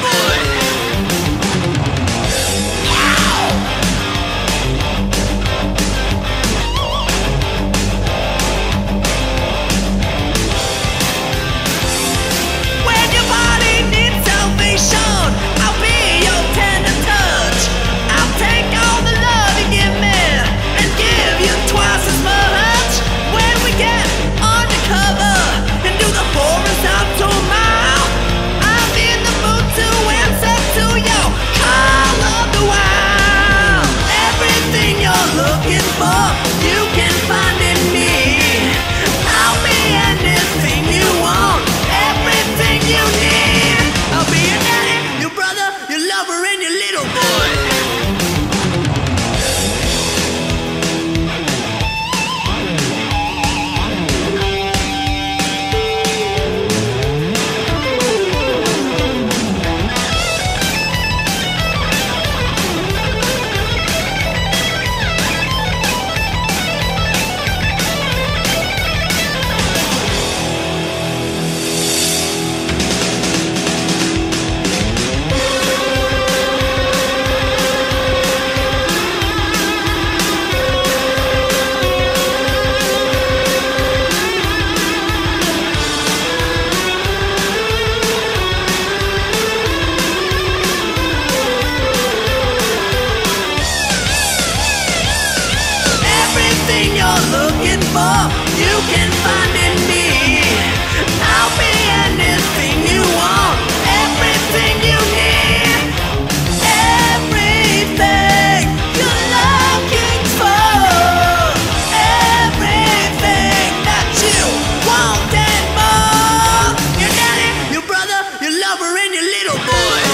boy. you can find in me. I'll be anything you want, everything you need. Everything you're looking for. Everything that you want and more. Your brother, your lover, and your little boy.